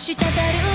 滴る